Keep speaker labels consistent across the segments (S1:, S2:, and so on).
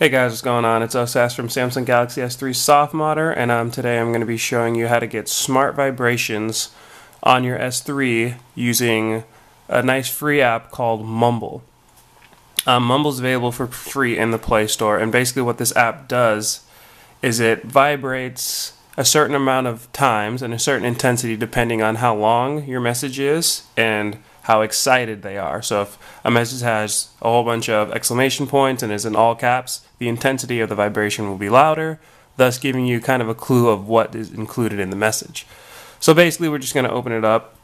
S1: Hey guys, what's going on? It's us from Samsung Galaxy S3 softModder, and um, today I'm going to be showing you how to get smart vibrations on your S3 using a nice free app called Mumble. Um, Mumble is available for free in the Play Store, and basically what this app does is it vibrates a certain amount of times and a certain intensity depending on how long your message is and how excited they are. So if a message has a whole bunch of exclamation points and is in all caps, the intensity of the vibration will be louder, thus giving you kind of a clue of what is included in the message. So basically, we're just going to open it up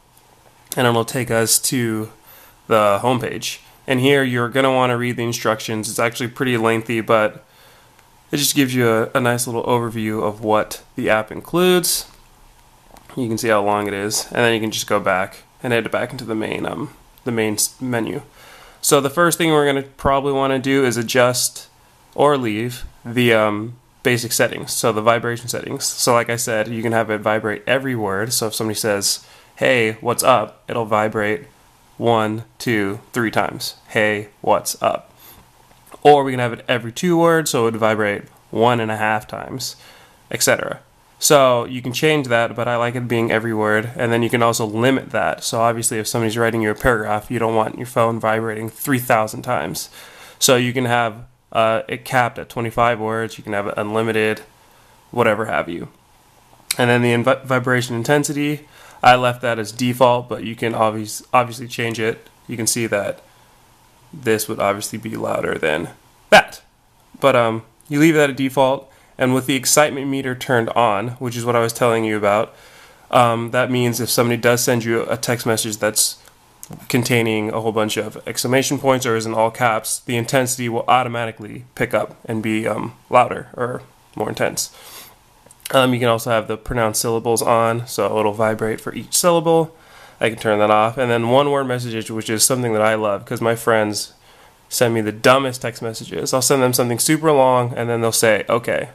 S1: and it'll take us to the homepage. And here you're going to want to read the instructions. It's actually pretty lengthy, but it just gives you a, a nice little overview of what the app includes. You can see how long it is, and then you can just go back and head back into the main um, the main menu. So the first thing we're going to probably want to do is adjust or leave the um, basic settings, so the vibration settings. So like I said, you can have it vibrate every word. So if somebody says, "Hey, what's up?" it'll vibrate one, two, three times. Hey, what's up? Or we can have it every two words, so it would vibrate one and a half times, etc. So you can change that, but I like it being every word. And then you can also limit that. So obviously, if somebody's writing you a paragraph, you don't want your phone vibrating 3,000 times. So you can have uh, it capped at 25 words. You can have it unlimited, whatever have you. And then the inv- vibration intensity, I left that as default, but you can obvious, obviously change it. You can see that this would obviously be louder than that. But um, you leave that at default and with the excitement meter turned on, which is what I was telling you about, um, that means if somebody does send you a text message that's containing a whole bunch of exclamation points or is in all caps, the intensity will automatically pick up and be um, louder or more intense. Um, you can also have the pronounced syllables on, so it'll vibrate for each syllable. I can turn that off. And then one word messages, which is something that I love because my friends send me the dumbest text messages. I'll send them something super long and then they'll say, okay.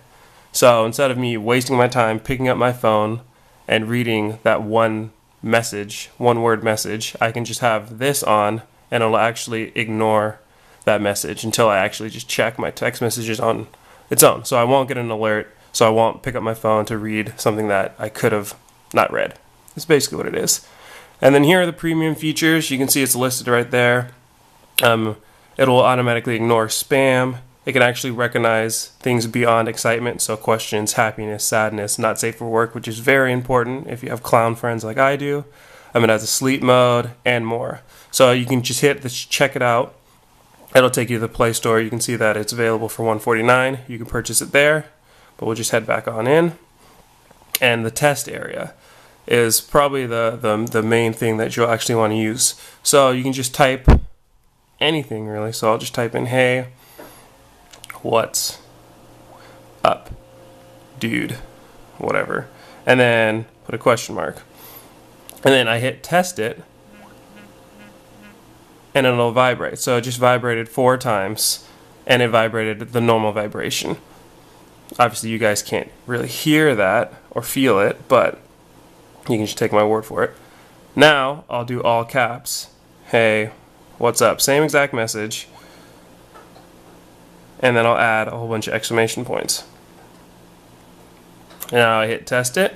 S1: So instead of me wasting my time picking up my phone and reading that one message, one word message, I can just have this on and it'll actually ignore that message until I actually just check my text messages on its own. So I won't get an alert, so I won't pick up my phone to read something that I could have not read. That's basically what it is. And then here are the premium features. You can see it's listed right there. Um, it'll automatically ignore spam it can actually recognize things beyond excitement, so questions, happiness, sadness, not safe for work, which is very important if you have clown friends like I do. I mean, it has a sleep mode and more. So you can just hit this, check it out. It'll take you to the Play Store. You can see that it's available for 149. You can purchase it there, but we'll just head back on in. And the test area is probably the, the, the main thing that you'll actually want to use. So you can just type anything really. So I'll just type in, hey, what's up, dude, whatever, and then put a question mark. And then I hit test it, and it'll vibrate. So it just vibrated four times, and it vibrated the normal vibration. Obviously, you guys can't really hear that or feel it, but you can just take my word for it. Now I'll do all caps. Hey, what's up? Same exact message and then I'll add a whole bunch of exclamation points. Now I hit test it,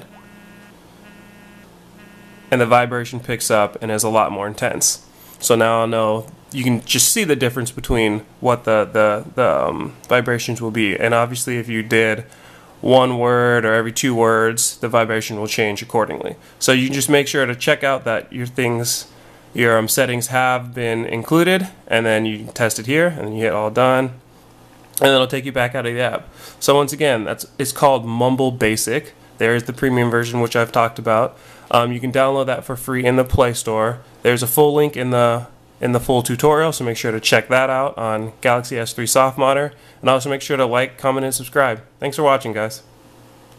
S1: and the vibration picks up and is a lot more intense. So now I'll know you can just see the difference between what the the, the um, vibrations will be, and obviously if you did one word or every two words, the vibration will change accordingly. So you just make sure to check out that your things, your um, settings have been included, and then you test it here, and you hit all done, and it'll take you back out of the app. So once again, that's it's called Mumble Basic. There's the premium version, which I've talked about. Um, you can download that for free in the Play Store. There's a full link in the in the full tutorial, so make sure to check that out on Galaxy S3 softModder. And also make sure to like, comment, and subscribe. Thanks for watching, guys.